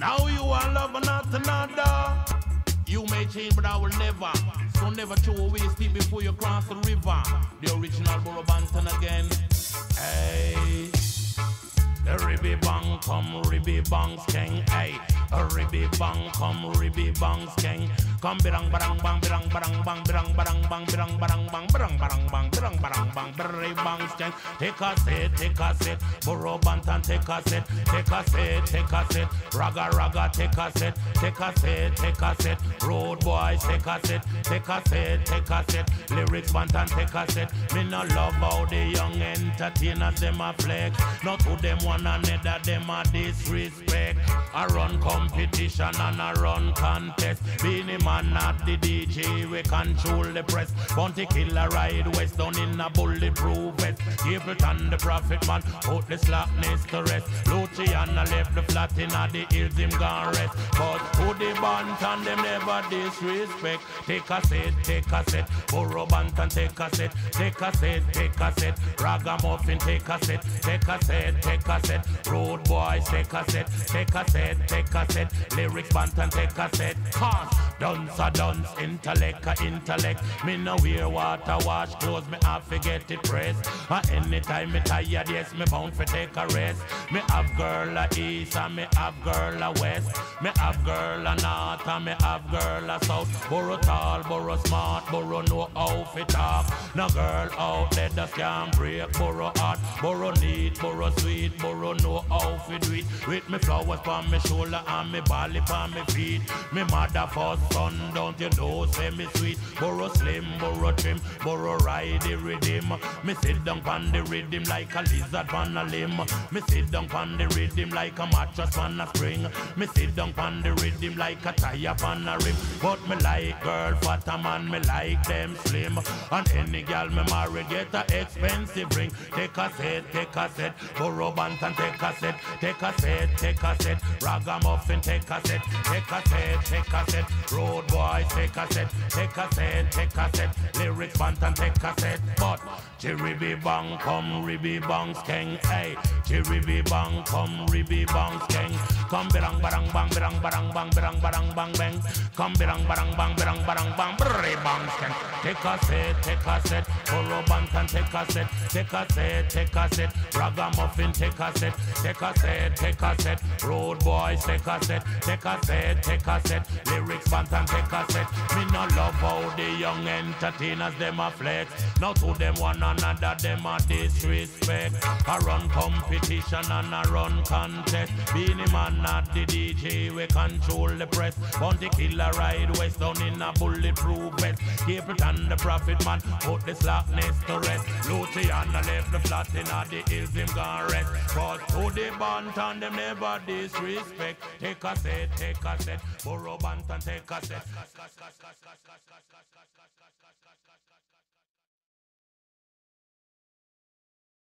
Now you are loving not another. You may change, but I will never. So never throw away steep before you cross the river. The original Burro Banton again. Hey. The ribby bang come ribby bang skeng hey a ribby bang come ribby bang skeng come birang barang bang birang barang bang birang barang bang birang barang bang birang barang bang birang barang bang birang bang take a set take a set burro Banton take a set take a set take a set raga raga take a set take a set take a set road boys take a set take a set take a set lyrics Banton take a set me no love how the young entertainers them a flex not to them one another, them a disrespect. I run competition and I run contest. Beenie man not the DJ, we control the press. Bounty killer ride west down in a bulletproof vest. Capleton the prophet man, put the slackness to rest. Luciano left the flat in a the hills, him gone rest. But to the band and them never disrespect. Take a set, take a set. Burro Banton take a set, take a set, take a set. Ragamuffin take a set, take a set, take a set. Road boys take a set, take a set, take a set. Lyrics Banton take a set. Cause dance a dance, intellect a intellect. Me no wear water wash clothes, me have to get it pressed. And anytime me tired, yes, me bound for take a rest. Me have girl a east and me have girl a west. Me have girl a north and me have girl a south. Burro tall, burro smart, burro know how fi talk. No girl out there that can break burro heart. Burro neat, burro sweet, burro know how fi do it. With me flowers on me shoulder and me bally on me feet. Me mother first son, don't you know, say me sweet. Burro slim, burro trim, burro ride the rhythm. Me sit down on the rhythm like a lizard on a limb. Me sit down on the rhythm like a mattress on a spring. Me sit down on the rhythm like a tire on a rim. But me like girl fat a man, me like them slim. And any gal me marry get a expensive ring. Take a set, take a set, burro Banton take a set, take a set, take a set, ragamuffin take a set, take a set, take a set, road boys take a set, take a set, take a set, lyrics Banton take a set. But Chiribi bang come ribby bang skeng hey Chiribi bang come ribby bang skeng Come birang barang bang birang barang bang birang barang bang bang Come birang barang bang birang barang bang brrry bang skeng Take a set, take a set Burro Banton take a set, take a set, take a set Ragamuffin take a set, take a set, take a set Road boys take a set, take a set, take a set Lyrics Banton take a set Me no love how the young entertainers them a flex Now to them one another them a disrespect. I run competition and I run contest. Beenie man not the DJ, we control the press. Bounty killer ride west down in a bulletproof vest. Capleton the prophet man, put the slackness to rest. Luciano left the flat in a the hills, him gone rest. The Banton, them never disrespect. Take a set, take a set. Burro Banton, take a set.